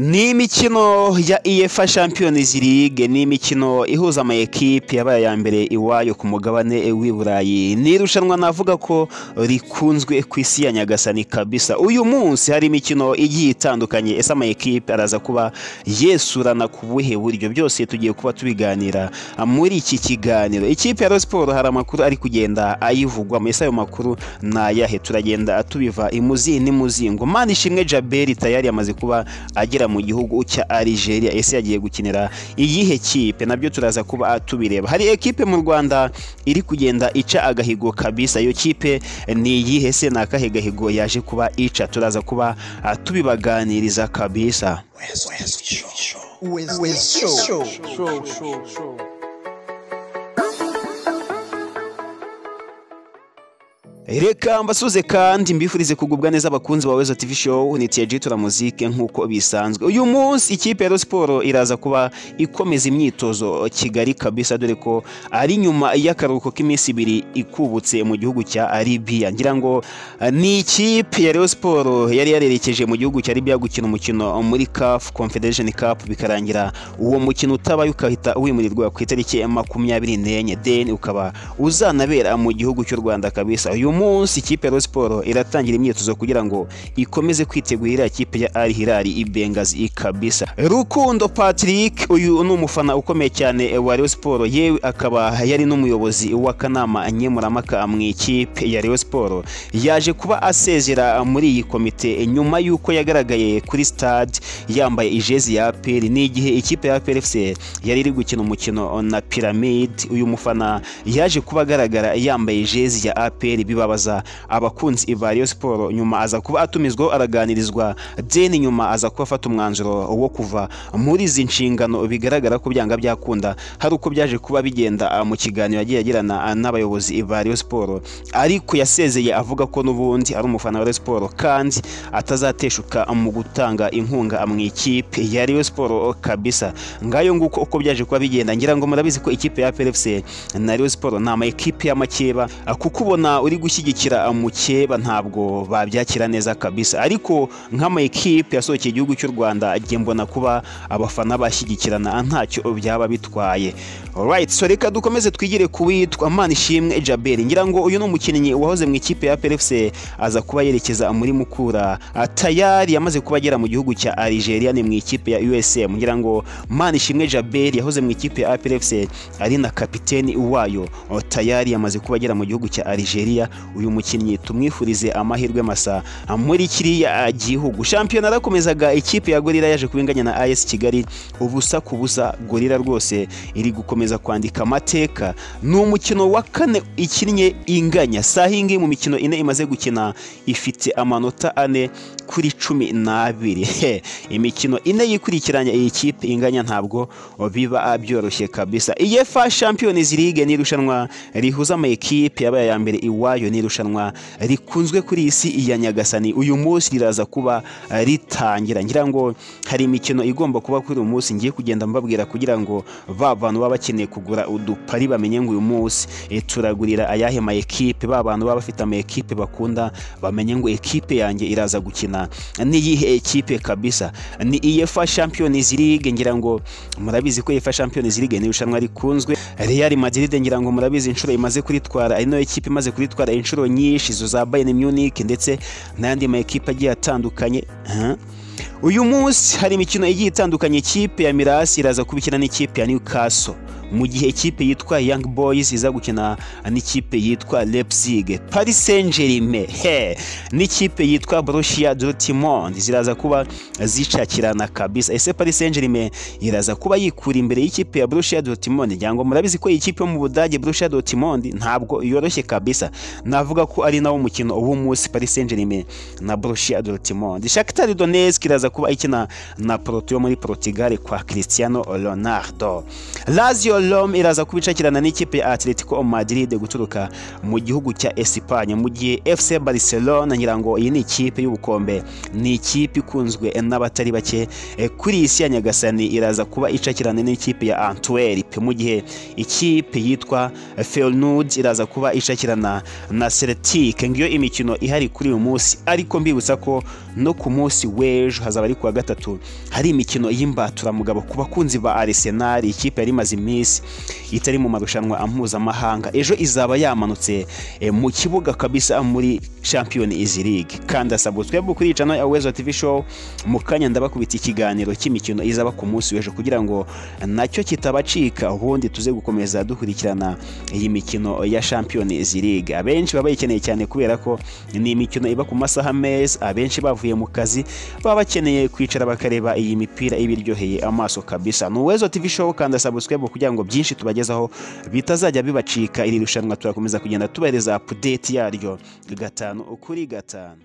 ni imikino ya EFA Champions League ni imikino ihuza ama ekipe yabaye ya mbere iwayo ku mugabane w'i Burayi. Ni irushanwa navuga ko rikunzwe ku isi ya Nyagasani kabisa. Uyu munsi hari imikino igiye itandukanye ese ama ekipe araza kuba yesurana ku buhe buryo? Byose tugiye kuba tubiganira muri iki kiganiro. Ikipe ya Sports hari amakuru ari kugenda ayivugwa ese ayo makuru ni ayahe? Turagenda tubiva imuzi n'imuzingo. Manishimwe Jaberi tayari yamaze kuba agera mu gihugu cya Algeria. Ese yagiye gukinira iyihe kipe? Nabyo turaza kuba tubireba. Hari ekipe mu Rwanda iri kugenda ica agahigo kabisa. Iyo kipe ni iyihe? Se ni akahe gahigo yaje kuba ica? Turaza kuba tubibaganiriza kabisa. Reka mbasuze kandi mbifurize kugubwa neza abakunzi ba Wezo TV show ni TG tura muzike nk'uko bisanzwe. Uyu munsi ikipe ya Sports iraza kuba ikomeza imyitozo Kigali kabisa dore ko ari nyuma y'akaruhuko k'iminsi ibiri ikubutse mu gihugu cya Libya. Ngira ngo ni ikipe ya Sports yari yarerekeje mu gihugu cya Libya gukina umukino muri CAF Confederation Cup bikarangira uwo mukino utabaye ukahita wimurirwa ku itariki makumyabiri n'enye. Then ukaba uzanabera mu gihugu cy'u Rwanda kabisa. Uyu munsi ikipe ya Sports iratangira imyitozo kugira ngo ikomeze kwitegurira ikipe ya Al Hilal Ibengazi kabisa. Rukundo Patrick uyu ni umufana ukomeye cyane wa Rayon Sports. Yewe akaba yari n'umuyobozi w'akanama nkemurampaka mu ikipe ya Rayon Sports. Yaje kuba asezera muri iyi komite nyuma y'uko yagaragaye kuri stade yambaye ijezi ya APR ni igihe ikipe ya APR FC yari iri gukina umukino na Pyramid. Uyu mufana yaje kuba agaragara yambaye ijezi ya APR bibabaza abakunzi ba Rayon Sports. Nyuma aza kuba atumizwaho araganirizwa. Deni nyuma aza kuba afata umwanzuro wo kuva muri izi nshingano. Bigaragara ko byanga byakunda. Hari uko byaje kuba bigenda mu kiganiro yagiye agirana n'abayobozi ba Rayon Sports. Ariko yasezeye avuga ko n'ubundi ari umufana wa Rayon Sports kandi atazateshuka mu gutanga inkunga mu ikipe ya Rayon Sports kabisa. Ngayo nguko uko byaje kuba bigenda. Ngira ngo murabizi ko ikipe ya PFC na Rayon Sports ni ama ekipe y'amakeba. Kuko ubona uri gushyigikira mukeba ntabwo babyakira neza kabisa. Ariko nk'ama ekipe yasohokeye igihugu cy'u Rwanda agiye mbona kuba abafana bashyigikirana ntacyo byaba bitwaye. Alright so reka dukomeze twigire ku witwa Manishimwe Jaberi ngira ngo uyu ni umukinnyi wahoze mu ikipe ya PFC aza kuba yerekeza muri Mukura. Tayari yamaze kuba agera mu gihugu cya Algeria ni mu ikipe ya USM ngira ngo Manishimwe Jaberi yahoze mu ikipe ya PFC ari na kapiteni wayo. Tayari yamaze kuba agera mu gihugu cya Algeria uyu mukinnyi tumwifurize amahirwe masa muri kiriya gihugu. Shampiyona arakomezaga ikipe ya Gorira yaje kubinganya na AS Kigali. Ubusa ku busa Gorira rwose iri gukomeza kwandika amateka. Ni umukino wa kane ikinnye inganya. Sahingi mu mikino ine imaze gukina? Ifite amanota ane kuri cumi n'abiri. Imikino ine yikurikiranya iyi kipe inganya ntabwo biba byoroshye kabisa. Iyefa Champions League ni irushanwa rihuza ama ekipe yabaye ya mbere iwayo ni irushanwa rikunzwe kuri iyi si ya Nyagasani. Uyu munsi riraza kuba ritangira. Ngira ngo hari imikino igomba kuba kuri uyu munsi. Ngiye kugenda mbabwira kugira ngo ba bantu baba bakeneye kugura udupari bamenye ngo uyu munsi turagurira ayahe ma ekipe? Ba bantu baba bafite ama ekipe bakunda bamenye ngo ekipe yanjye iraza gukina. N'iyihe ekipe kabisa? Ni UEFA Champions League. Ngira ngo murabizi ko UEFA Champions League ni irushanwa rikunzwe. Real Madrid ngira ngo murabizi inshuro imaze kuritwara ari na yo ekipe imaze kuritwara inshuro nyinshi zo za Bayern Munich ndetse n'andi ma ekipe agiye atandukanye uyu munsi hari imikino igiye itandukanye ikipe ya Mirasi iraza kubikina n'ikipe ya Newcastle. Mu gihe ikipe yitwa Young Boys iza gukina n'ikipe yitwa Leipzig. Paris Saint-Germain he n'ikipe yitwa Borussia Dortmund ziraza kuba zicakirana kabisa. Ese Paris Saint-Germain iraza kuba yikura imbere y'ikipe ya Borussia Dortmund? Nyango murabizi ko ikipe yo mu Budage Borussia Dortmund ntabwo yoroshye kabisa. Navuga ko ari nawo mukino w'umunsi Paris Saint-Germain na Borussia Dortmund. Shakhtar Donetsk iraza kuba ikina na Porto yo muri Portugal kwa Cristiano Ronaldo. Lazio Rome iraza kubicakirana n'ikipe ya Atletico Madrid guturuka mu gihugu cya Espagne. Mu gihe FC Barcelona ngira ngo iyi ni ikipe y'ubukombe. Ni ikipe ikunzwe n'abatari bake. Eh, kuri iyi si ya Nyagasani iraza kuba icakirana n'ikipe ya Antwerp. Mu gihe ikipe yitwa Feyenoord iraza kuba icakirana na Celtic. Ngiyo imikino ihari kuri uyu munsi ariko mbibutsa ko no ku munsi w'ejo hazaba ari kuwa gatatu. Hari imikino y'imbaturamugabo ku bakunzi ba Arsenal ikipe yari imaze iminsi itari mu marushanwa mpuzamahanga. Ejo izaba yamanutse eh, mu kibuga kabisa muri Champions League. Kandi subscribe kuri channel ya Wezo TV show mu kanya ndabakubita ikiganiro cy'imikino izaba ku munsi w'ejo kugira ngo na cyo kitabacika ubundi tuze gukomeza dukurikirana iyi mikino ya Champions League. Abenshi baba bayikeneye cyane kubera ko ni imikino iba ku masaha meza. Abenshi bavuye mu kazi baba bakeneye kwicara bakareba iyi mipira ibiryoheye amaso kabisa. Ni Wezo TV show kandi subscribe kugira ngo byinshi tubagezaho bitazajya bibacika iri rushanwa turakomeza kugenda tubahereza update yaryo. Gatanu kuri gatanu.